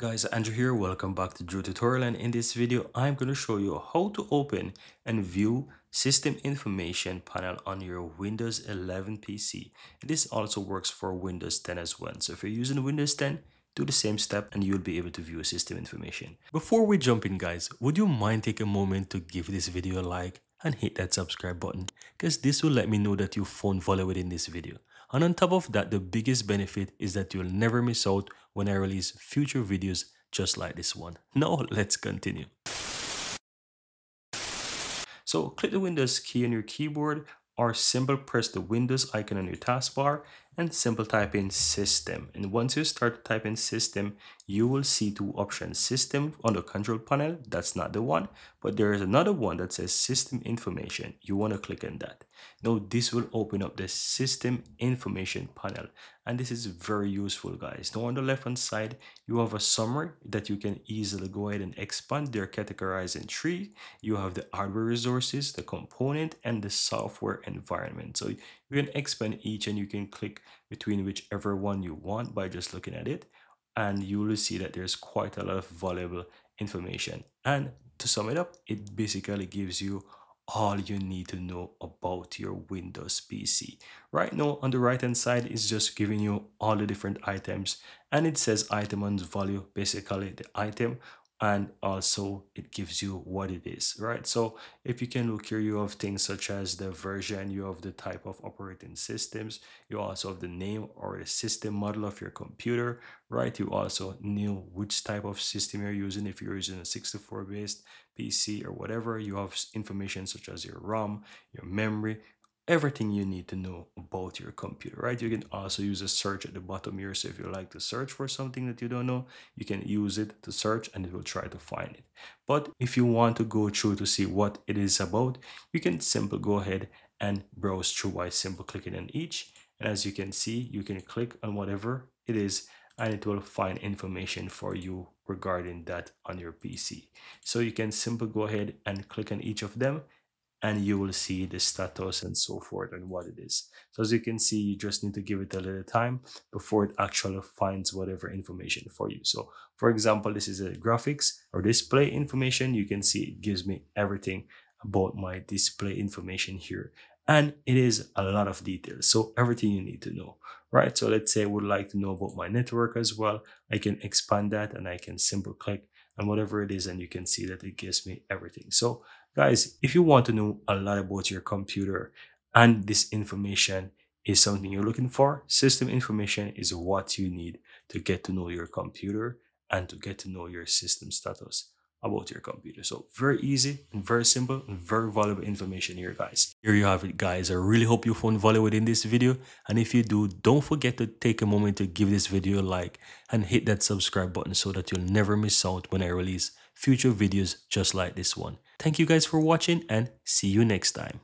Guys, Andrew here. Welcome back to Drew Tutorial and in this video, I'm going to show you how to open and view system information panel on your Windows 11 PC. This also works for Windows 10 as well. So if you're using Windows 10, do the same step and you'll be able to view system information. Before we jump in guys, would you mind take a moment to give this video a like and hit that subscribe button because this will let me know that you found value within this video. And on top of that, the biggest benefit is that you'll never miss out when I release future videos just like this one. Now let's continue. So click the Windows key on your keyboard or simple press the Windows icon on your taskbar and simple type in system. And once you start typing system, you will see two options. System on the control panel, that's not the one, but there is another one that says system information. You want to click on that. Now this will open up the system information panel and this is very useful guys. Now on the left hand side, you have a summary that you can easily go ahead and expand. They're categorized in three. You have the hardware resources, the component and the software environment. So you can expand each and you can click between whichever one you want by just looking at it and you will see that there's quite a lot of valuable information and to sum it up it basically gives you all you need to know about your Windows PC. Right now on the right hand side is just giving you all the different items and it says item and value basically the item and also it gives you what it is right? So if you can look here you have things such as the version you have the type of operating systems you also have the name or the system model of your computer right? You also know which type of system you're using. If you're using a 64 based pc or whatever you have information such as your rom your memory everything you need to know about your computer, right? You can also use a search at the bottom here. So if you like to search for something that you don't know, you can use it to search and it will try to find it. But if you want to go through to see what it is about, you can simply go ahead and browse through by simple clicking on each. And as you can see, you can click on whatever it is and it will find information for you regarding that on your PC. So you can simply go ahead and click on each of them and you will see the status and so forth and what it is. So as you can see, you just need to give it a little time before it actually finds whatever information for you. So for example, this is a graphics or display information. You can see it gives me everything about my display information here. And it is a lot of details. So everything you need to know, right? So let's say I would like to know about my network as well. I can expand that and I can simple click and whatever it is and you can see that it gives me everything. So Guys, if you want to know a lot about your computer and this information is something you're looking for, system information is what you need to get to know your computer and to get to know your system status about your computer. So very easy and very simple and very valuable information here, guys. Here you have it, guys. I really hope you found value within this video. And if you do, don't forget to take a moment to give this video a like and hit that subscribe button so that you'll never miss out when I release future videos just like this one. Thank you guys for watching and see you next time.